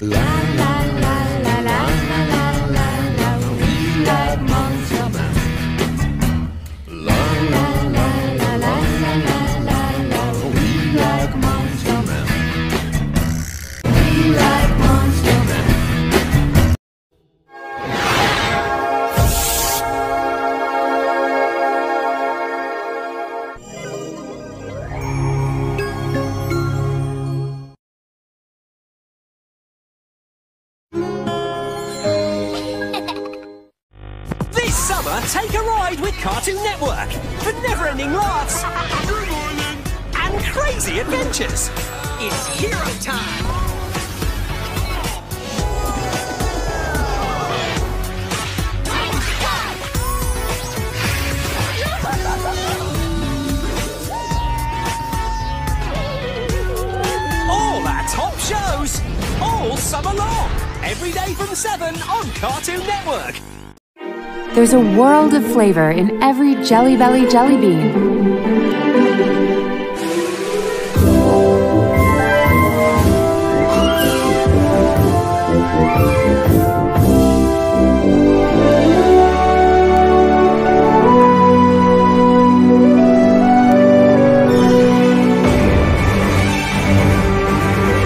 la la summer, take a ride with Cartoon Network for never-ending laughs and crazy adventures. It's hero time! All our top shows, all summer long, every day from 7 on Cartoon Network. There's a world of flavor in every Jelly Belly jelly bean.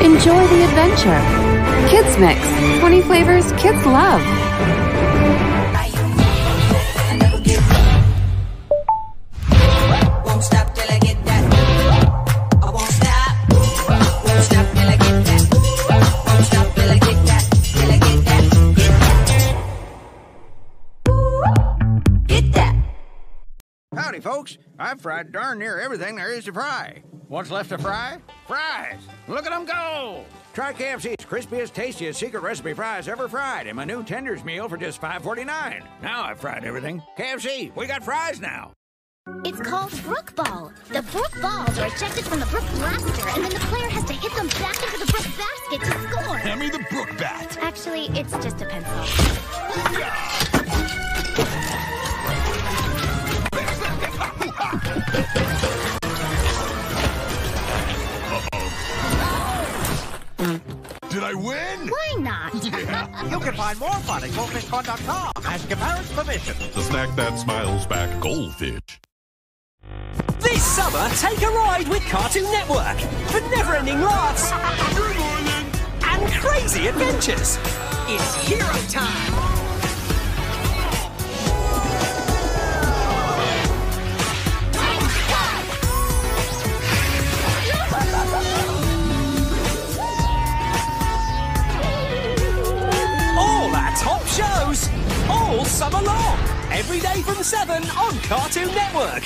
Enjoy the adventure. Kids Mix 20 flavors kids love. Howdy, folks. I've fried darn near everything there is to fry. What's left to fry? Fries. Look at them go. Try KFC's crispiest, tastiest secret recipe fries ever fried in my new tenders meal for just $5.49. Now I've fried everything. KFC, we got fries now. It's called Brook Ball. The Brook Balls are ejected from the Brook Blaster, and then the player has to hit them back into the Brook basket to score. Hand me the Brook Bat. Actually, it's just a pencil. I win? Why not? You can find more fun at goldfishfun.com. Ask your parents' permission. The snack that smiles back goldfish. This summer, take a ride with Cartoon Network for never-ending laughs and crazy adventures. It's hero time! every day from 7 on Cartoon Network.